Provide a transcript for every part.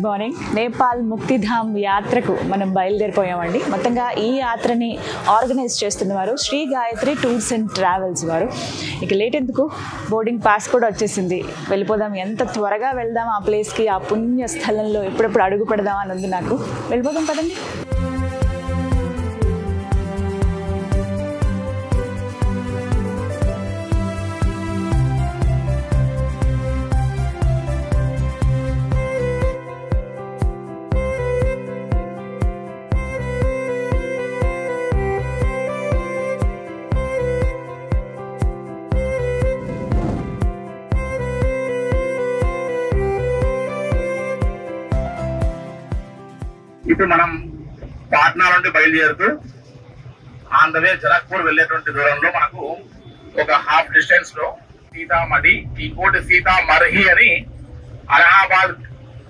Good morning. Nepal Muktidham యాత్రకు మనం బయలుదేరిపోయామండి. మొత్తంగా ఈ యాత్రని ఆర్గనైజ్ చేస్తున్నవారు Shri Gayatri tours and travels వారు. ఇక లేట్ ఎందుకు? బోర్డింగ్ పాస్ కూడా వచ్చేసింది. వెళ్ళిపోదాం. ఎంత త్వరగా వెళ్దాం ఆ ప్లేస్కి ఆ పుణ్య స్థలంలో ఎప్పుడెప్పుడు అడుగు పెడదాం అని ఉంది నాకు. వెళ్ళిపోదాం పదండి. ఇప్పుడు మనం పాట్నా నుండి బయలుదేరుతూ ఆన్ ద వే జనక్పూర్ వెళ్ళేటువంటి దూరంలో మనకు ఒక హాఫ్ డిస్టెన్స్లో సీతామడి ఇంకోటి సీతామర్హి అని అలహాబాద్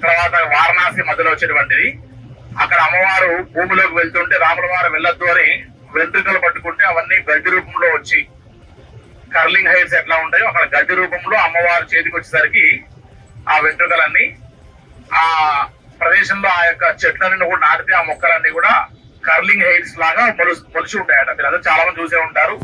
తర్వాత వారణాసి మధ్యలో వచ్చేటువంటిది. అక్కడ అమ్మవారు భూమిలోకి వెళ్తుంటే రాముల వారు వెళ్ళొద్దు అని వెంట్రుకలు పట్టుకుంటే అవన్నీ గడ్డి రూపంలో వచ్చి కర్లింగ్ హైర్స్ ఎట్లా ఉంటాయో అక్కడ గడ్డి రూపంలో అమ్మవారి చేతికి వచ్చేసరికి ఆ వెంట్రుకలన్నీ ఆ ప్రదేశంలో ఆ యొక్క చెట్లన్నీ కూడా నాటితే ఆ మొక్కలన్నీ కూడా కర్లింగ్ హెయిర్స్ లాగా మొలుసు మొలిచి ఉంటాయట. మీరు అందరూ చాలా మంది చూసే ఉంటారు.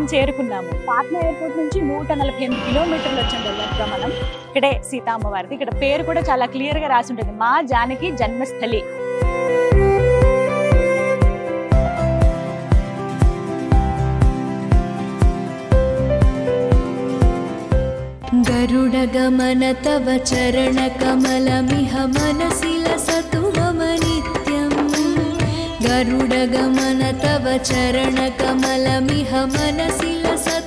ప్రాంతం చేరుకున్నాము. పాట్నా ఎయిర్పోర్ట్ నుంచి నూట నలభై ఎనిమిది కిలోమీటర్లు వచ్చింది వెళ్ళాక మనం ఇక్కడే సీతామ్మవారిది. ఇక్కడ పేరు కూడా చాలా క్లియర్గా రాసి ఉంటుంది. మా జానకి జన్మస్థలి. గరుడ గమన తవ చరణ కమలమిహ మనసిల गरुडगमन तव चरणकमलमिह मनसि लसतु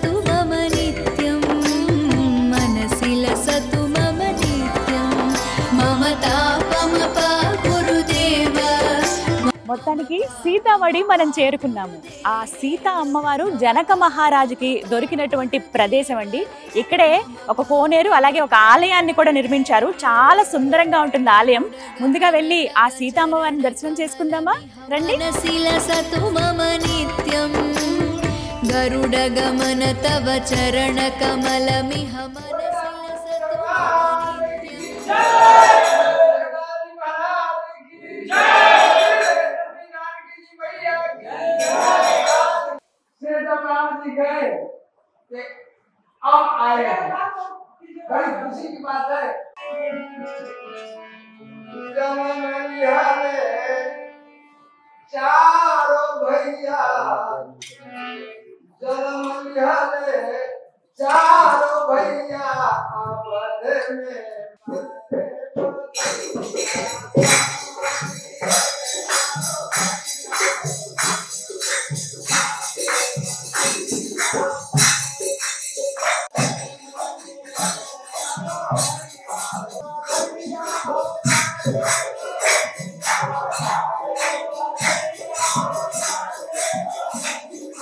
మొత్తానికి సీతామడి మనం చేరుకున్నాము. ఆ సీత అమ్మవారు జనక మహారాజుకి దొరికినటువంటి ప్రదేశం అండి. ఇక్కడే ఒక కోనేరు అలాగే ఒక ఆలయాన్ని కూడా నిర్మించారు. చాలా సుందరంగా ఉంటుంది ఆలయం. ముందుగా వెళ్ళి ఆ సీత అమ్మవారిని దర్శనం చేసుకుందామా? రండి. చరణ కమలమిహ. మనసిల जी गए। अब आए बड़ी खुशी की बात है। चारों भैया जन्म लिहले चारो भैया आबद में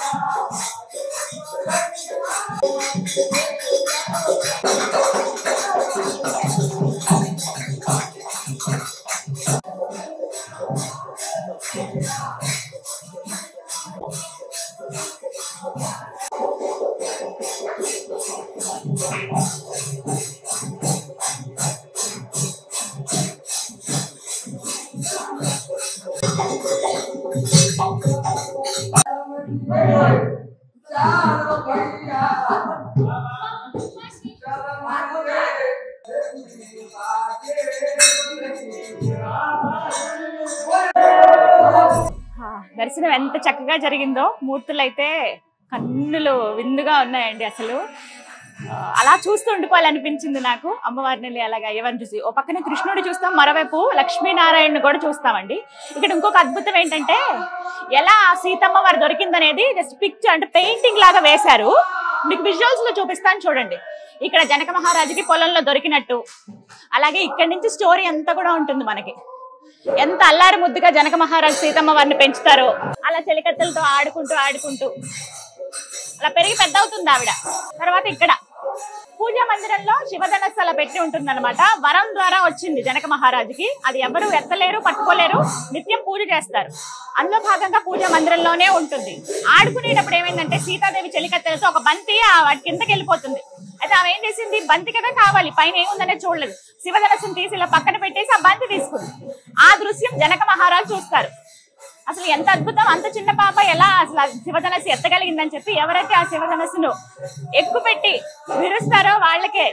Yeah. దర్శనం ఎంత చక్కగా జరిగిందో మూర్తులు అయితే కన్నులు విందుగా ఉన్నాయండి అసలు. అలా చూస్తూ ఉండిపోవాలనిపించింది నాకు. అమ్మవారిని అలాగా అలాగే అయ్యవారిని చూసి ఓ పక్కన కృష్ణుడు చూస్తాం మరోవైపు లక్ష్మీనారాయణ కూడా చూస్తామండి ఇక్కడ ఇంకొక అద్భుతం ఏంటంటే ఎలా ఆ సీతమ్మ వారు దొరికిందనేది జస్ట్ పిక్చర్ అంటే పెయింటింగ్ లాగా వేశారు. మీకు విజువల్స్లో చూపిస్తాను చూడండి. ఇక్కడ జనక మహారాజుకి పొలంలో దొరికినట్టు. అలాగే ఇక్కడి నుంచి స్టోరీ అంతా కూడా ఉంటుంది మనకి. ఎంత అల్లారి ముద్దుగా జనక మహారాజు సీతమ్మ వారిని పెంచుతారో. అలా చెలికత్తెలతో ఆడుకుంటూ ఆడుకుంటూ. అలా పెరిగి పెద్ద అవుతుంది ఆవిడ. తర్వాత ఇక్కడ. పూజా మందిరంలో శివధనస్సు అలా పెట్టి ఉంటుందన్నమాట. వరం ద్వారా వచ్చింది జనక మహారాజుకి. అది ఎవరు ఎత్తలేరు పట్టుకోలేరు నిత్యం పూజ చేస్తారు. అందులో భాగంగా పూజా మందిరంలోనే ఉంటుంది. ఆడుకునేటప్పుడు ఏమైందంటే సీతాదేవి చెలికత్తెలతో ఒక బంతి వాటి కిందకి వెళ్ళిపోతుంది. అయితే ఆమె ఏం చేసింది? బంతి కదా కావాలి పైన ఏముందనే చూడలేదు. శివధనస్సును తీసి ఇలా పక్కన పెట్టేసి ఆ బంతి తీసుకుంది. ఆ దృశ్యం జనక మహారాజు చూస్తారు. అసలు ఎంత అద్భుతం అంత చిన్న పాప ఎలా అసలు శివధనస్సు ఎత్తగలిగిందని చెప్పి ఎవరైతే ఆ శివధనస్సును ఎక్కుపెట్టి విరుస్తారో వాళ్ళకే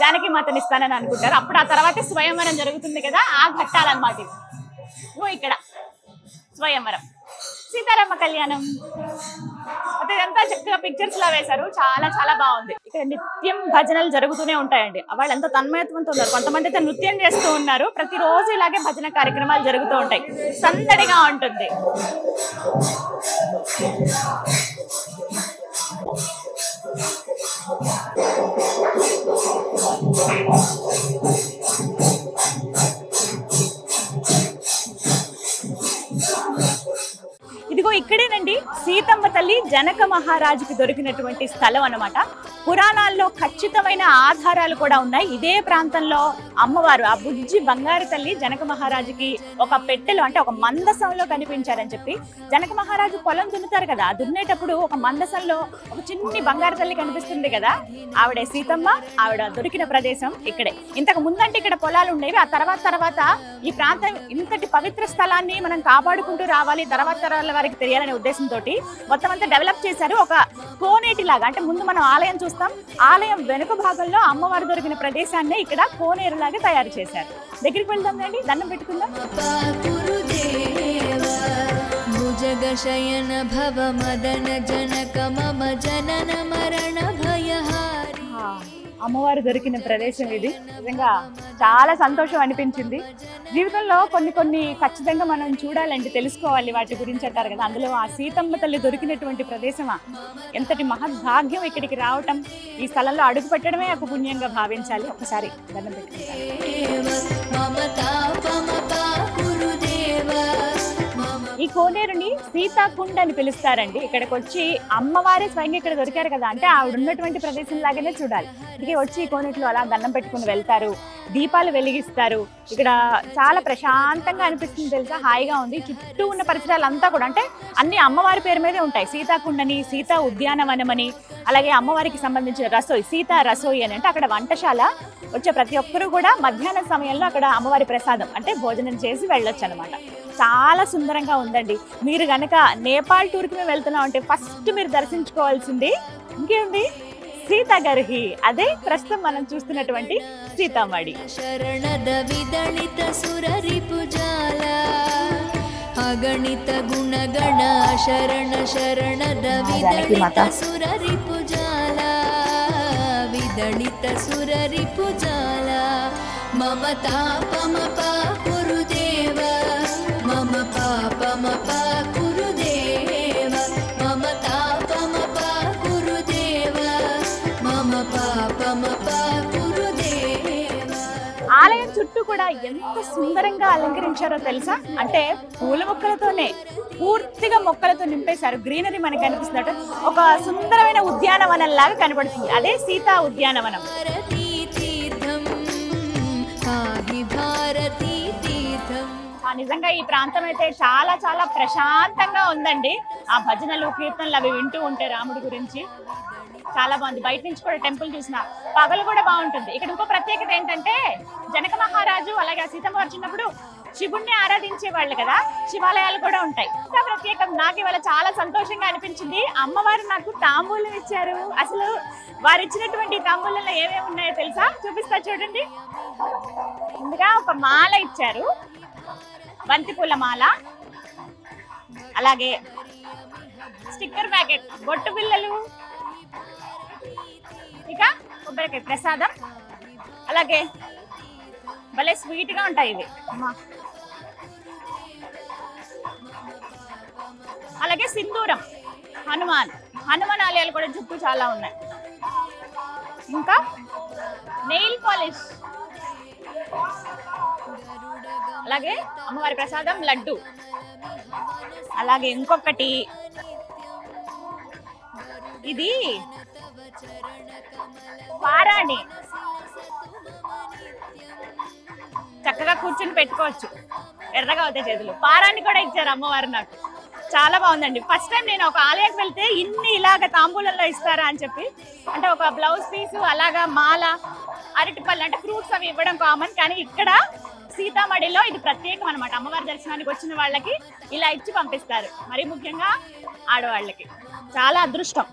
జానకి మాతని ఇస్తానని అనుకుంటారు. అప్పుడు ఆ తర్వాత స్వయంవరం జరుగుతుంది కదా ఆ ఘట్టాలన్నమాట ఇవి ఇక్కడ స్వయంవరం. సీతారామ కళ్యాణం. అయితే చక్కగా పిక్చర్స్లో వేశారు. చాలా చాలా బాగుంది. అయితే నిత్యం భజనలు జరుగుతూనే ఉంటాయండి. వాళ్ళు ఎంత తన్మయత్వంతో ఉన్నారు. కొంతమంది అయితే నృత్యం చేస్తూ ఉన్నారు. ప్రతిరోజు ఇలాగే భజన కార్యక్రమాలు జరుగుతూ ఉంటాయి. సందడిగా ఉంటుంది. ఇదిగో ఇక్కడేనండి. సీతమ్మ తల్లి జనక మహారాజుకి దొరికినటువంటి స్థలం అన్నమాట. పురాణాల్లో ఖచ్చితమైన ఆధారాలు కూడా ఉన్నాయి. ఇదే ప్రాంతంలో అమ్మవారు ఆ బుజ్జి బంగారు తల్లి జనక మహారాజుకి ఒక పెట్టెలో అంటే ఒక మందసంలో కనిపించారని చెప్పి జనక మహారాజు పొలం దున్నుతారు కదా దున్నేటప్పుడు ఒక మందసంలో ఒక చిన్ని బంగారు తల్లి కనిపిస్తుంది కదా ఆవిడ సీతమ్మ ఆవిడ దొరికిన ప్రదేశం ఇక్కడే. ఇంతకు ముందంటే ఇక్కడ పొలాలు ఉండేవి ఆ తర్వాత తర్వాత ఈ ప్రాంతం ఇంతటి పవిత్ర స్థలాన్ని మనం కాపాడుకుంటూ రావాలి తర్వాత తరాల వారికి తెలియాలనే ఉద్దేశంతో మొత్తం అంతా డెవలప్ చేశారు. ఒక కోనేటి లాగా అంటే ముందు మనం ఆలయం చూస్తాం చూస్తాం. ఆలయం వెనుక భాగంలో అమ్మవారు దొరికిన ప్రదేశాన్ని ఇక్కడ కోనేరులాగా తయారు చేశారు. దగ్గరికి వెళ్దాం రండి. దండం పెట్టుకుందాం. భవ మదన జనక మమ జనన మరణ భయహారి. అమ్మవారు దొరికిన ప్రదేశం ఇది. నిజంగా చాలా సంతోషం అనిపించింది. జీవితంలో కొన్ని కొన్ని ఖచ్చితంగా మనం చూడాలంటే తెలుసుకోవాలి వాటి గురించి అంటారు కదా. అందులో ఆ సీతమ్మ తల్లి దొరికినటువంటి ప్రదేశమా? ఎంతటి మహద్భాగ్యం ఇక్కడికి రావటం? ఈ స్థలంలో అడుగు పెట్టడమే ఒక పుణ్యంగా భావించాలి. ఒకసారి దండం పెట్టుకుంటాను. ఈ కోనేరుని సీతాకుండ్ అని పిలుస్తారండి. ఇక్కడికి వచ్చి అమ్మవారే స్వయంగా ఇక్కడ దొరికారు కదా. అంటే ఆవిడ ఉన్నటువంటి ప్రదేశం లాగానే చూడాలి. ఇక్కడికి వచ్చి ఈ కోనేటిలో అలా దండం పెట్టుకుని వెళ్తారు. దీపాలు వెలిగిస్తారు. ఇక్కడ చాలా ప్రశాంతంగా అనిపిస్తుంది తెలుసా? హాయిగా ఉంది. చుట్టూ ఉన్న పరిసరాలు అంతా కూడా అంటే అన్ని అమ్మవారి పేరు మీదే ఉంటాయి. సీతాకుండని అని సీతా ఉద్యానవనం అని అలాగే అమ్మవారికి సంబంధించిన రసోయి సీతా రసోయి అని అంటే అక్కడ వంటశాల వచ్చే ప్రతి ఒక్కరూ కూడా మధ్యాహ్న సమయంలో అక్కడ అమ్మవారి ప్రసాదం అంటే భోజనం చేసి వెళ్ళొచ్చు అనమాట చాలా సుందరంగా ఉందండి. మీరు కనుక నేపాల్ టూర్కి మేము వెళ్తున్నాం అంటే ఫస్ట్ మీరు దర్శించుకోవాల్సింది ఇంకేముంది సీతగర్హి. అదే ప్రస్తుతం మనం చూస్తున్నటువంటి సీతామడి శరణద విదళిత సురరి అగణిత గుణగణ శరణ శరణద సురరి పుజాల విదళిత సురరి పుజాల మమతాపమ పాపురు దేవా ఆలయం చుట్టూ కూడా ఎంత సుందరంగా అలంకరించారో తెలుసా? అంటే పూల మొక్కలతోనే పూర్తిగా మొక్కలతో నింపేశారు. గ్రీనరీ మనకి కనిపిస్తున్నట్టు ఒక సుందరమైన ఉద్యానవనం లాగా కనబడుతుంది. అదే సీతా ఉద్యానవనం. భారతి నిజంగా ఈ ప్రాంతం అయితే చాలా చాలా ప్రశాంతంగా ఉందండి. ఆ భజనలు కీర్తనలు అవి వింటూ ఉంటే రాముడి గురించి చాలా బాగుంది. బయట నుంచి కూడా టెంపుల్ చూసిన పగలు కూడా బాగుంటుంది. ఇక్కడ ఇంకో ప్రత్యేకత ఏంటంటే జనక మహారాజు అలాగే సీతమ్మ వారు చిన్నప్పుడు శివుణ్ణి ఆరాధించే వాళ్ళు కదా శివాలయాలు కూడా ఉంటాయి. ఇంకా ప్రత్యేకం నాకు ఇవాళ చాలా సంతోషంగా అనిపించింది. అమ్మవారు నాకు తాంబూలం ఇచ్చారు. అసలు వారు ఇచ్చినటువంటి తాంబూలంలో ఏమేమి ఉన్నాయో తెలుసా? చూపిస్తా చూడండి. ముందుగా ఒక మాల ఇచ్చారు. బంతిపూల మాల అలాగే స్టిక్కర్ ప్యాకెట్. బొట్టు బిల్లలు ఇక కొబ్బరికాయ ప్రసాదం అలాగే భలే స్వీట్గా ఉంటాయి ఇవి. అలాగే సింధూరం హనుమాన్. హనుమాన్ ఆలయాలు కూడా చుట్టూ చాలా ఉన్నాయి. ఇంకా నెయిల్ పాలిష్. అలాగే అమ్మవారి ప్రసాదం లడ్డు. అలాగే ఇంకొకటి ఇది పారాణి. చక్కగా కూర్చుని పెట్టుకోవచ్చు. ఎర్రగా అవుతాయి చేతులు. పారాన్ని కూడా ఇచ్చారు అమ్మవారు నాకు. చాలా బాగుందండి. ఫస్ట్ టైం నేను ఒక ఆలయకు వెళ్తే ఇన్ని ఇలాగ తాంబూలంలో ఇస్తారా అని చెప్పి అంటే ఒక బ్లౌజ్ పీసు అలాగా మాల అరటిపళ్ళు అంటే ఫ్రూట్స్ అవి ఇవ్వడం కామన్ కానీ ఇక్కడ సీతామడిలో ఇది ప్రత్యేకం అనమాట అమ్మవారి దర్శనానికి వచ్చిన వాళ్ళకి ఇలా ఇచ్చి పంపిస్తారు. మరి ముఖ్యంగా ఆడవాళ్ళకి. చాలా అదృష్టం.